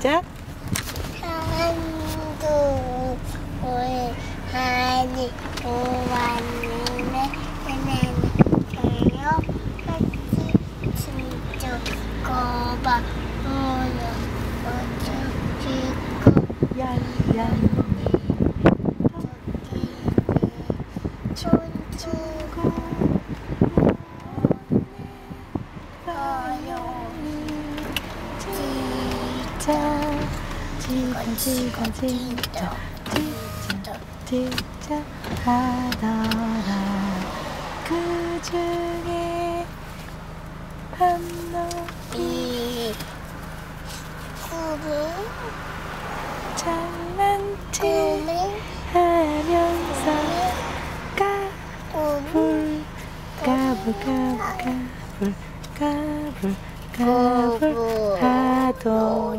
じゃハンドルをはり終わりね。ね。ね。よはちちんちょこばもよおちょきこやんやんちょんちょんこ 지금 지금 진짜 진짜 진짜 하더라 그 중에 한 놈이 장난치 꿈을 하면서 꿈을 까불 까불 까불 까불 까불 까불 하더라